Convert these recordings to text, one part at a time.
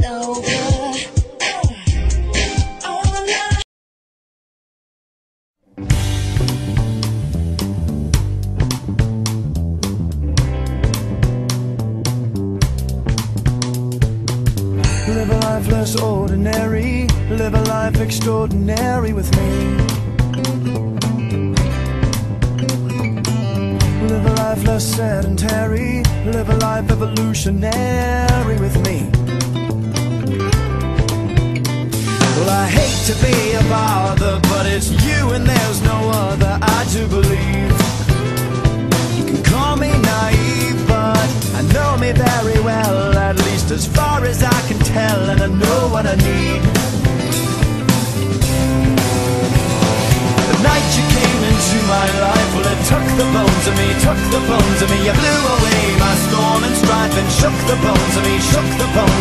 Live a life less ordinary, live a life extraordinary with me. Live a life less sedentary, live a life evolutionary with me. Well, I hate to be a bother, but it's you and there's no other. I do believe. You can call me naive, but I know me very well, at least as far as I can tell, and I know what I need. The night you came into my life, well, it took the bones of me, took the bones of me. You blew away my storm and strife and shook the bones of me, shook the bones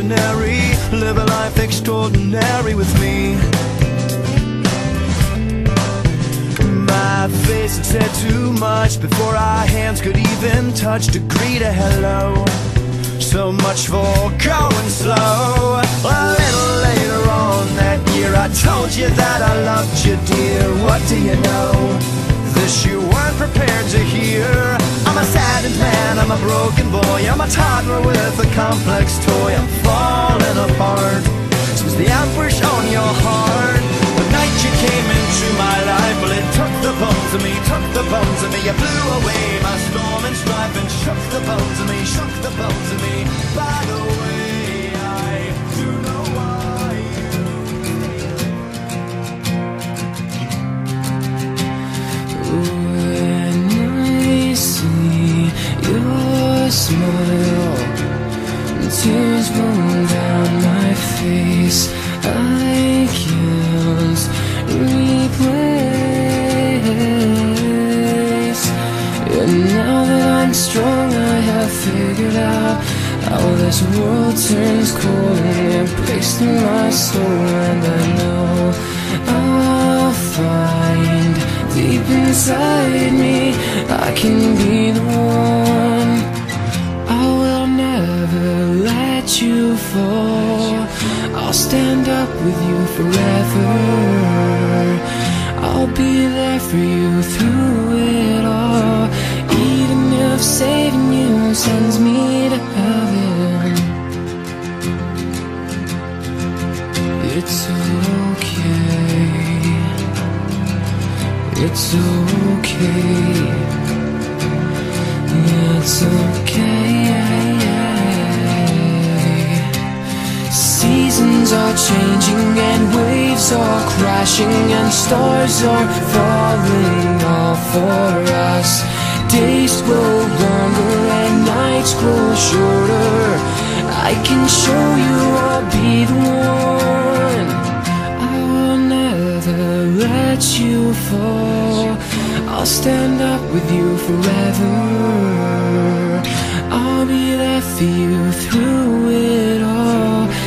ordinary, live a life extraordinary with me. My face had said too much before our hands could even touch to greet a hello. So much for going slow. A little later on that year, I told you that I loved you, dear. What do you know? This you weren't prepared to hear. I'm a saddened man, I'm a broken boy, I'm a toddler with a complex toy. I'm falling apart. Was the ambush on your heart? The night you came into my life, well, it took the bones of me, took the bones of me. You blew away my storm and strife and shook the bones of me, shook the bones of me. By the way, roll down my face. I can't replace. And now that I'm strong, I have figured out how this world turns cold and it breaks through my soul. And I know I'll find deep inside me I can be the one. You fall. I'll stand up with you forever. I'll be there for you through it all. Even if saving you sends me to heaven. It's okay. It's okay. It's okay. Changing and waves are crashing and stars are falling all for us. Days grow longer and nights grow shorter. I can show you I'll be the one. I will never let you fall. I'll stand up with you forever. I'll be there for you through it all.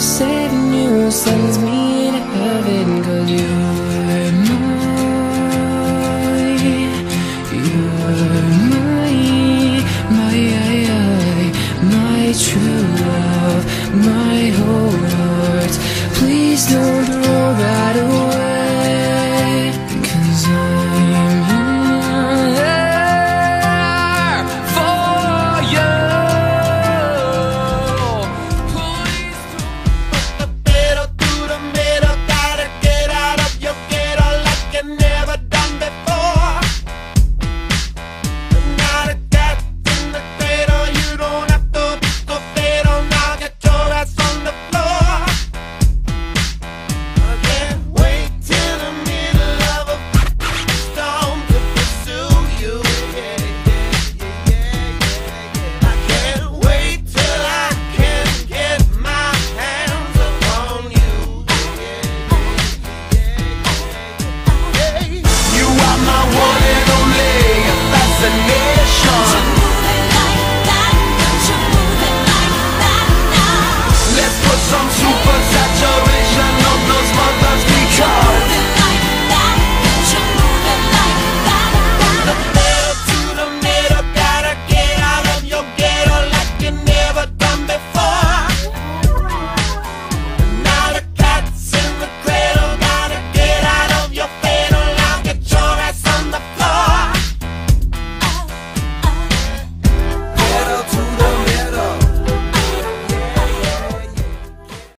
Even saving you sends me to heaven, cause you're mine. You're my, my, my true love, my whole heart. Please don't